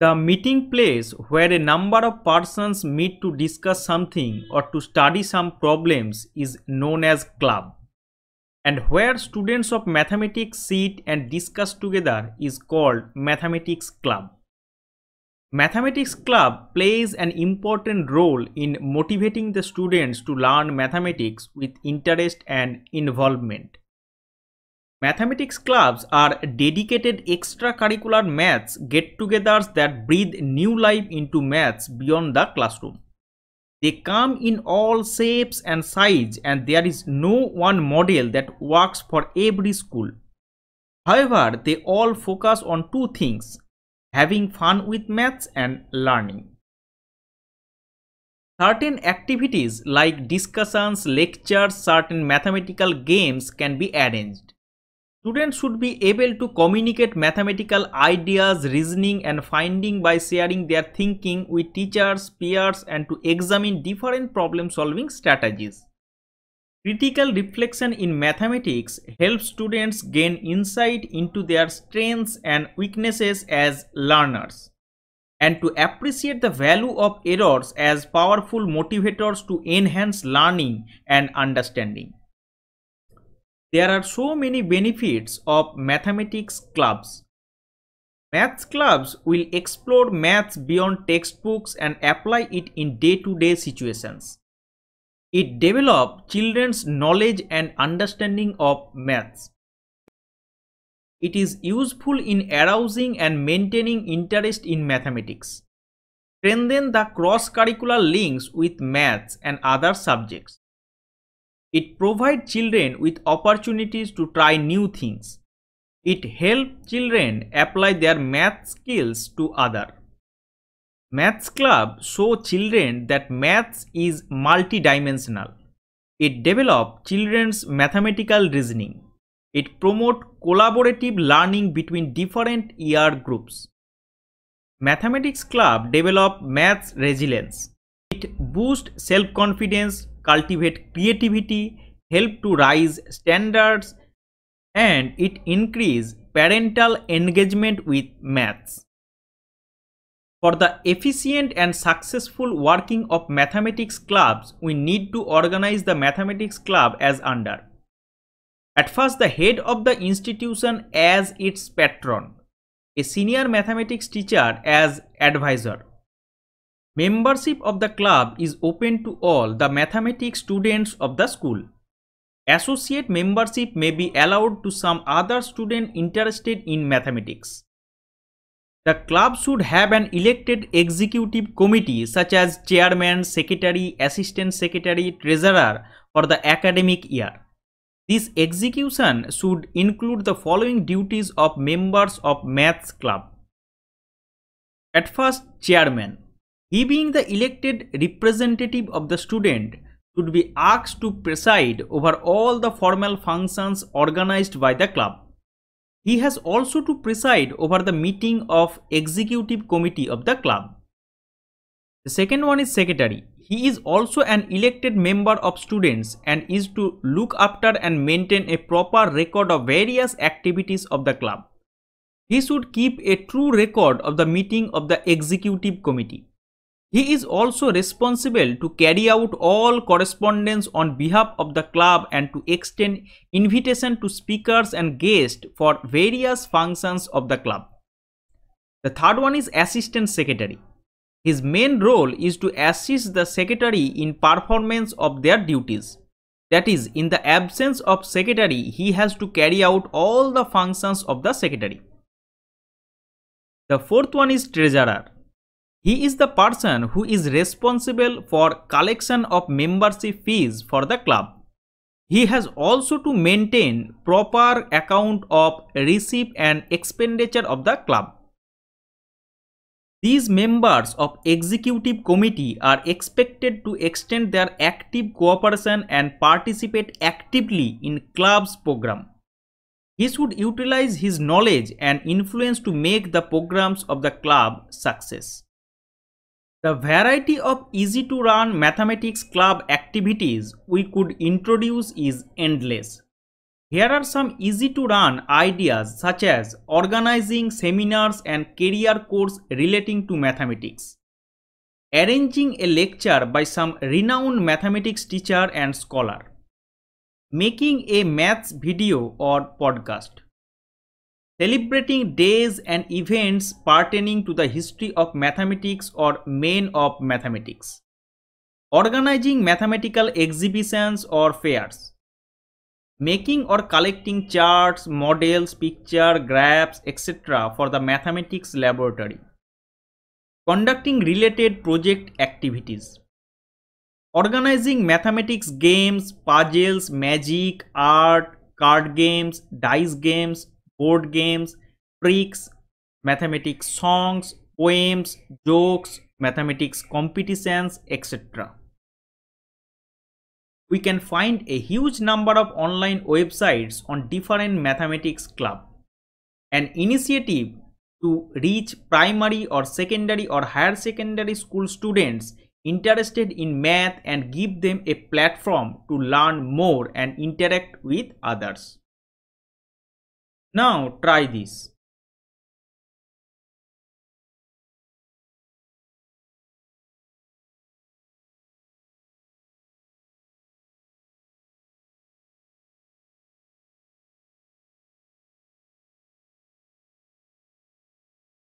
The meeting place where a number of persons meet to discuss something or to study some problems is known as club. And where students of mathematics sit and discuss together is called mathematics club. Mathematics club plays an important role in motivating the students to learn mathematics with interest and involvement. Mathematics clubs are dedicated extracurricular maths get-togethers that breathe new life into maths beyond the classroom. They come in all shapes and sizes and there is no one model that works for every school. However, they all focus on two things having fun with maths and learning. Certain activities like discussions, lectures, certain mathematical games can be arranged. Students should be able to communicate mathematical ideas, reasoning and finding by sharing their thinking with teachers, peers and to examine different problem solving strategies. Critical reflection in mathematics helps students gain insight into their strengths and weaknesses as learners and to appreciate the value of errors as powerful motivators to enhance learning and understanding. There are so many benefits of mathematics clubs. Maths clubs will explore maths beyond textbooks and apply it in day-to-day -day situations. It develops children's knowledge and understanding of maths. It is useful in arousing and maintaining interest in mathematics. Strengthen the cross-curricular links with maths and other subjects. It provides children with opportunities to try new things. It helps children apply their math skills to others. Maths Club show children that maths is multidimensional. It develop children's mathematical reasoning. It promote collaborative learning between different year groups. Mathematics Club develop maths resilience. It boost self-confidence, cultivate creativity, help to rise standards, and it increase parental engagement with maths. For the efficient and successful working of mathematics clubs, we need to organize the mathematics club as under. At first, the head of the institution as its patron, a senior mathematics teacher as advisor. Membership of the club is open to all the mathematics students of the school. Associate membership may be allowed to some other student interested in mathematics. The club should have an elected executive committee such as chairman, secretary, assistant secretary, treasurer for the academic year. This execution should include the following duties of members of maths club. At first, chairman. He being the elected representative of the student should be asked to preside over all the formal functions organized by the club. He has also to preside over the meeting of executive committee of the club. The second one is secretary. He is also an elected member of students and is to look after and maintain a proper record of various activities of the club. He should keep a true record of the meeting of the executive committee. He is also responsible to carry out all correspondence on behalf of the club and to extend invitation to speakers and guests for various functions of the club. The third one is assistant secretary. His main role is to assist the secretary in performance of their duties. That is, in the absence of secretary, he has to carry out all the functions of the secretary. The fourth one is treasurer. He is the person who is responsible for collection of membership fees for the club. He has also to maintain proper account of receipt and expenditure of the club. These members of executive committee are expected to extend their active cooperation and participate actively in club's program. He should utilize his knowledge and influence to make the programs of the club success. The variety of easy to run mathematics club activities we could introduce is endless. Here are some easy to run ideas such as organizing seminars and career course relating to mathematics, arranging a lecture by some renowned mathematics teacher and scholar, making a maths video or podcast, celebrating days and events pertaining to the history of mathematics or men of mathematics, organizing mathematical exhibitions or fairs, making or collecting charts, models, picture, graphs, etc. for the mathematics laboratory, conducting related project activities, organizing mathematics games, puzzles, magic, art, card games, dice games, board games, tricks, mathematics songs, poems, jokes, mathematics competitions, etc. We can find a huge number of online websites on different mathematics club. An initiative to reach primary or secondary or higher secondary school students interested in math and give them a platform to learn more and interact with others. Now try this.